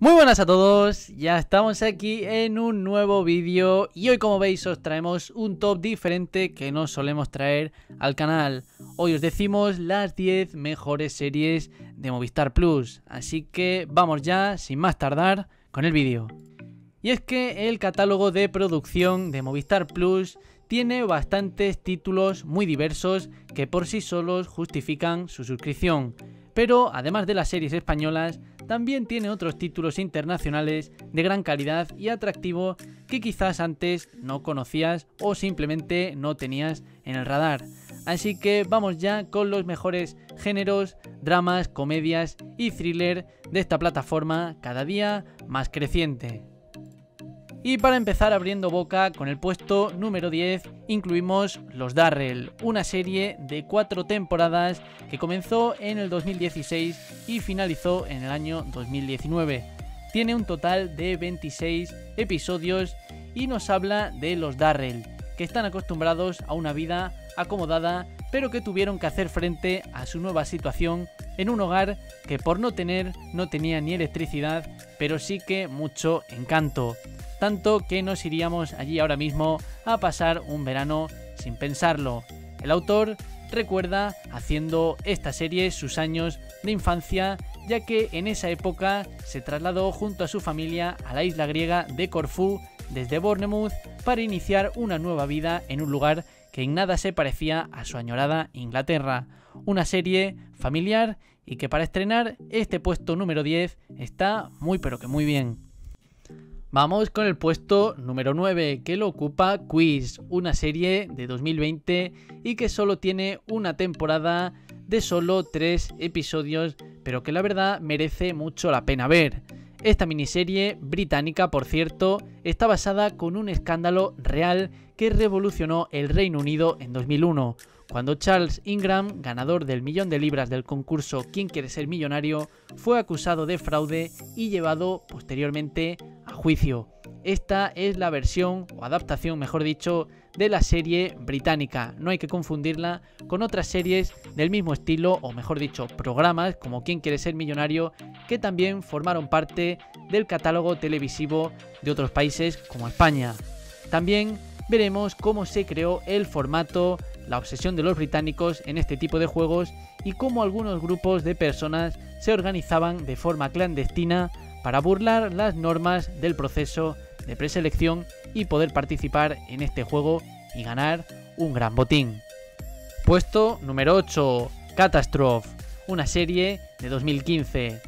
Muy buenas a todos, ya estamos aquí en un nuevo vídeo y hoy como veis os traemos un top diferente que no solemos traer al canal. Hoy os decimos las 10 mejores series de Movistar Plus, así que vamos ya, sin más tardar, con el vídeo. Y es que el catálogo de producción de Movistar Plus tiene bastantes títulos muy diversos que por sí solos justifican su suscripción. Pero además de las series españolas, también tiene otros títulos internacionales de gran calidad y atractivo que quizás antes no conocías o simplemente no tenías en el radar. Así que vamos ya con los mejores géneros, dramas, comedias y thriller de esta plataforma cada día más creciente. Y para empezar abriendo boca con el puesto número 10 incluimos Los Darrell, una serie de cuatro temporadas que comenzó en el 2016 y finalizó en el año 2019. Tiene un total de 26 episodios y nos habla de los Darrell, que están acostumbrados a una vida acomodada pero que tuvieron que hacer frente a su nueva situación en un hogar que por no tener no tenía ni electricidad, pero sí que mucho encanto tanto que nos iríamos allí ahora mismo a pasar un verano sin pensarlo. El autor recuerda haciendo esta serie sus años de infancia, ya que en esa época se trasladó junto a su familia a la isla griega de Corfú desde Bournemouth para iniciar una nueva vida en un lugar que en nada se parecía a su añorada Inglaterra. Una serie familiar y que para estrenar este puesto número 10 está muy pero que muy bien. Vamos con el puesto número 9, que lo ocupa Quiz, una serie de 2020 y que solo tiene una temporada de solo 3 episodios, pero que la verdad merece mucho la pena ver. Esta miniserie británica, por cierto, está basada con un escándalo real que revolucionó el Reino Unido en 2001, cuando Charles Ingram, ganador del millón de libras del concurso ¿Quién quiere ser millonario?, fue acusado de fraude y llevado posteriormente juicio. Esta es la versión o adaptación, mejor dicho, de la serie británica. No hay que confundirla con otras series del mismo estilo, o mejor dicho, programas como Quién quiere ser millonario, que también formaron parte del catálogo televisivo de otros países como España. También veremos cómo se creó el formato, la obsesión de los británicos en este tipo de juegos y cómo algunos grupos de personas se organizaban de forma clandestina para burlar las normas del proceso de preselección y poder participar en este juego y ganar un gran botín. Puesto número 8, Catastrophe, una serie de 2015.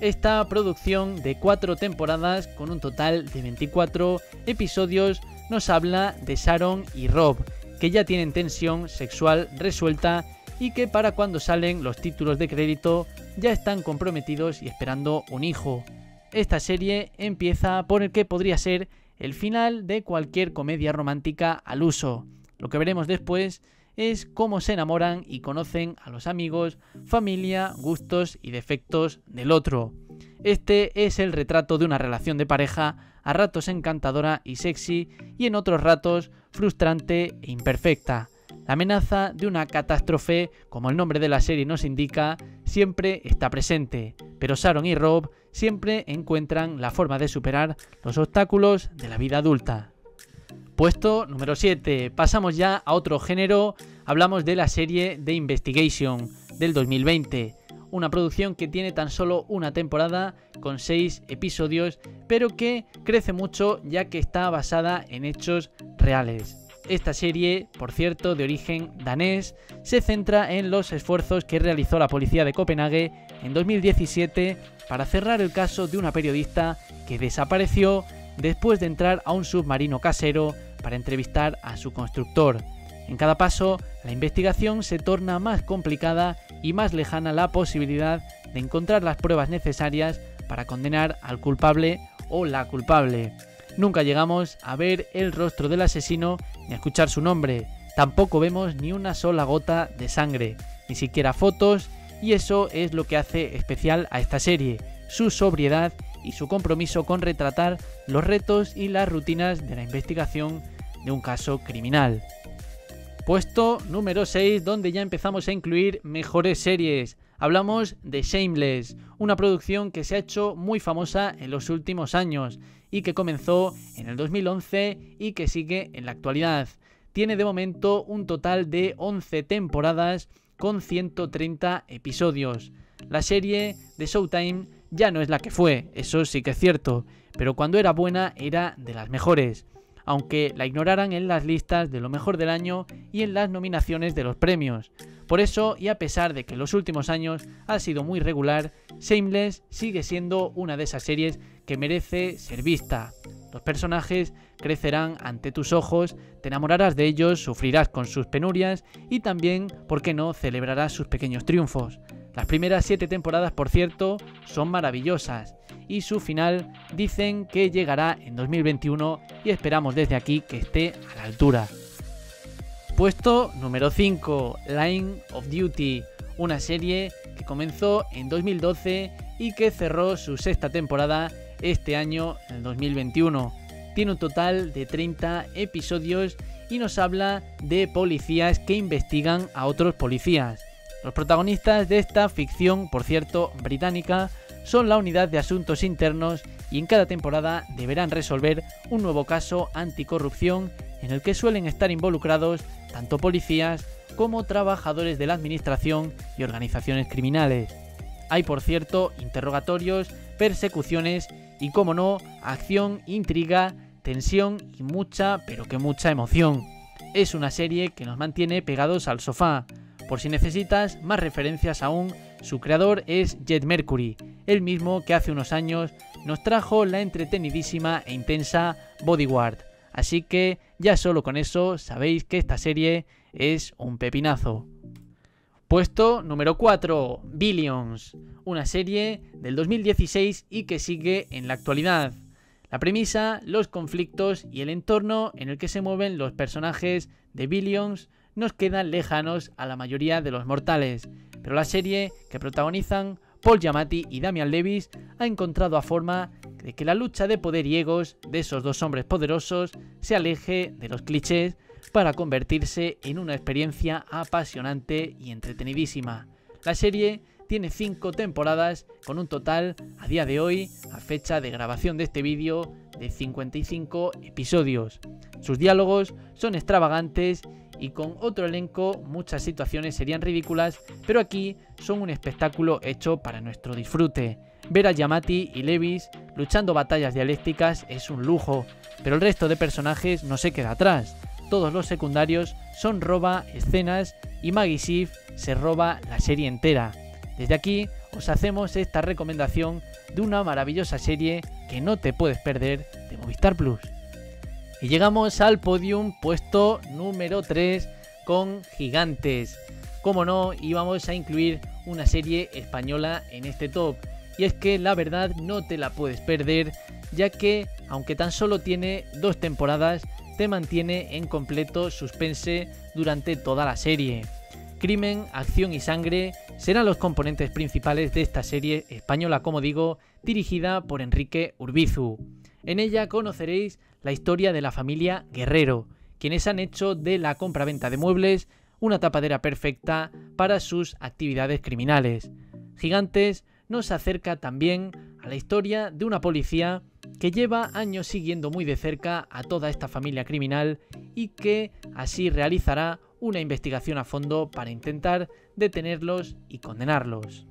Esta producción de 4 temporadas con un total de 24 episodios nos habla de Sharon y Rob, que ya tienen tensión sexual resuelta y que para cuando salen los títulos de crédito ya están comprometidos y esperando un hijo. Esta serie empieza por el que podría ser el final de cualquier comedia romántica al uso. Lo que veremos después es cómo se enamoran y conocen a los amigos, familia, gustos y defectos del otro. Este es el retrato de una relación de pareja a ratos encantadora y sexy y en otros ratos frustrante e imperfecta. La amenaza de una catástrofe, como el nombre de la serie nos indica, siempre está presente, pero Sharon y Rob siempre encuentran la forma de superar los obstáculos de la vida adulta. Puesto número 7. Pasamos ya a otro género. Hablamos de la serie The Investigation del 2020. Una producción que tiene tan solo una temporada con 6 episodios, pero que crece mucho ya que está basada en hechos reales. Esta serie, por cierto, de origen danés, se centra en los esfuerzos que realizó la policía de Copenhague en 2017 para cerrar el caso de una periodista que desapareció después de entrar a un submarino casero para entrevistar a su constructor. En cada paso, la investigación se torna más complicada y más lejana la posibilidad de encontrar las pruebas necesarias para condenar al culpable o la culpable. Nunca llegamos a ver el rostro del asesino ni a escuchar su nombre. Tampoco vemos ni una sola gota de sangre, ni siquiera fotos, y eso es lo que hace especial a esta serie, su sobriedad y su compromiso con retratar los retos y las rutinas de la investigación de un caso criminal. Puesto número 6, donde ya empezamos a incluir mejores series. Hablamos de Shameless, una producción que se ha hecho muy famosa en los últimos años y que comenzó en el 2011 y que sigue en la actualidad. Tiene de momento un total de 11 temporadas con 130 episodios. La serie de Showtime ya no es la que fue, eso sí que es cierto, pero cuando era buena era de las mejores, aunque la ignoraran en las listas de lo mejor del año y en las nominaciones de los premios. Por eso, y a pesar de que en los últimos años ha sido muy regular, Shameless sigue siendo una de esas series que merece ser vista. Los personajes crecerán ante tus ojos, te enamorarás de ellos, sufrirás con sus penurias y también, ¿por qué no?, celebrarás sus pequeños triunfos. Las primeras siete temporadas, por cierto, son maravillosas y su final dicen que llegará en 2021 y esperamos desde aquí que esté a la altura. Puesto número 5, Line of Duty, una serie que comenzó en 2012 y que cerró su sexta temporada este año, en 2021. Tiene un total de 30 episodios y nos habla de policías que investigan a otros policías. Los protagonistas de esta ficción, por cierto, británica, son la unidad de asuntos internos y en cada temporada deberán resolver un nuevo caso anticorrupción en el que suelen estar involucrados tanto policías como trabajadores de la administración y organizaciones criminales. Hay, por cierto, interrogatorios, persecuciones y, como no, acción, intriga, tensión y mucha, pero que mucha emoción. Es una serie que nos mantiene pegados al sofá. Por si necesitas más referencias aún, su creador es Jet Mercury, el mismo que hace unos años nos trajo la entretenidísima e intensa Bodyguard. Así que ya solo con eso sabéis que esta serie es un pepinazo. Puesto número 4, Billions, una serie del 2016 y que sigue en la actualidad. La premisa, los conflictos y el entorno en el que se mueven los personajes de Billions nos quedan lejanos a la mayoría de los mortales, pero la serie que protagonizan Paul Giamatti y Damian Levis ha encontrado a forma de que la lucha de poder y egos de esos dos hombres poderosos se aleje de los clichés para convertirse en una experiencia apasionante y entretenidísima. La serie tiene 5 temporadas con un total, a día de hoy, a fecha de grabación de este vídeo, de 55 episodios. Sus diálogos son extravagantes y con otro elenco muchas situaciones serían ridículas, pero aquí son un espectáculo hecho para nuestro disfrute. Ver a Yamati y Levis luchando batallas dialécticas es un lujo, pero el resto de personajes no se queda atrás. Todos los secundarios son roba escenas y Maggie Sif se roba la serie entera. Desde aquí os hacemos esta recomendación de una maravillosa serie que no te puedes perder de Movistar Plus. Y llegamos al podium puesto número 3 con Gigantes. Como no, íbamos a incluir una serie española en este top. Y es que la verdad no te la puedes perder, ya que, aunque tan solo tiene dos temporadas, te mantiene en completo suspense durante toda la serie. Crimen, acción y sangre serán los componentes principales de esta serie española, como digo, dirigida por Enrique Urbizu. En ella conoceréis la historia de la familia Guerrero, quienes han hecho de la compraventa de muebles una tapadera perfecta para sus actividades criminales. Gigantes nos acerca también a la historia de una policía que lleva años siguiendo muy de cerca a toda esta familia criminal y que así realizará una investigación a fondo para intentar detenerlos y condenarlos.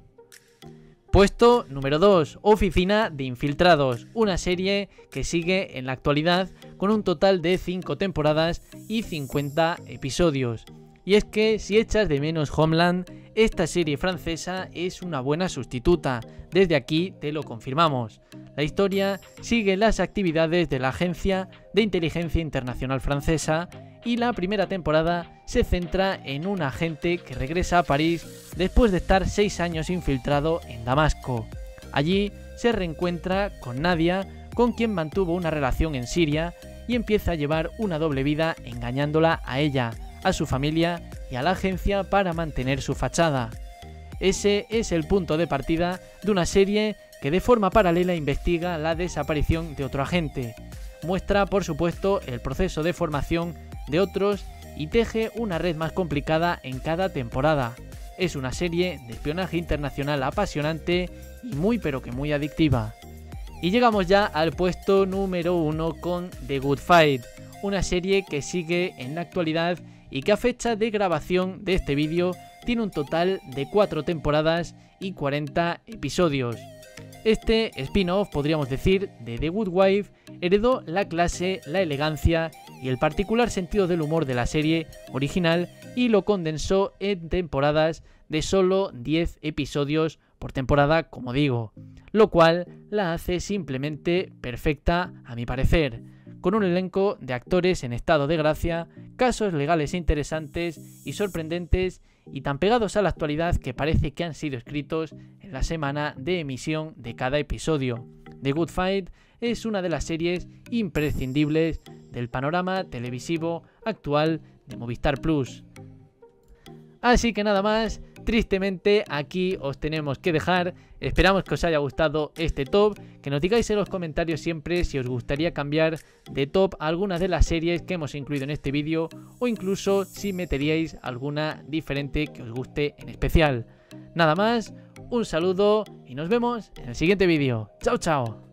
Puesto número 2, Oficina de Infiltrados, una serie que sigue en la actualidad con un total de 5 temporadas y 50 episodios. Y es que si echas de menos Homeland, esta serie francesa es una buena sustituta, desde aquí te lo confirmamos. La historia sigue las actividades de la Agencia de Inteligencia Internacional Francesa y la primera temporada se centra en un agente que regresa a París después de estar seis años infiltrado en Damasco. Allí se reencuentra con Nadia, con quien mantuvo una relación en Siria, y empieza a llevar una doble vida engañándola a ella, a su familia y a la agencia para mantener su fachada. Ese es el punto de partida de una serie que de forma paralela investiga la desaparición de otro agente. Muestra, por supuesto, el proceso de formación de otros y teje una red más complicada en cada temporada. es una serie de espionaje internacional apasionante y muy pero que muy adictiva. Y llegamos ya al puesto número 1 con The Good Fight, una serie que sigue en la actualidad y que a fecha de grabación de este vídeo tiene un total de 4 temporadas y 40 episodios. Este spin-off, podríamos decir, de The Good Wife, heredó la clase, la elegancia y el particular sentido del humor de la serie original y lo condensó en temporadas de solo 10 episodios por temporada, como digo, lo cual la hace simplemente perfecta a mi parecer, con un elenco de actores en estado de gracia, casos legales interesantes y sorprendentes y tan pegados a la actualidad que parece que han sido escritos en la semana de emisión de cada episodio. The Good Fight es una de las series imprescindibles del panorama televisivo actual de Movistar Plus. Así que nada más, tristemente aquí os tenemos que dejar. Esperamos que os haya gustado este top, que nos digáis en los comentarios siempre si os gustaría cambiar de top alguna de las series que hemos incluido en este vídeo o incluso si meteríais alguna diferente que os guste en especial. Nada más, un saludo y nos vemos en el siguiente vídeo. Chao, chao.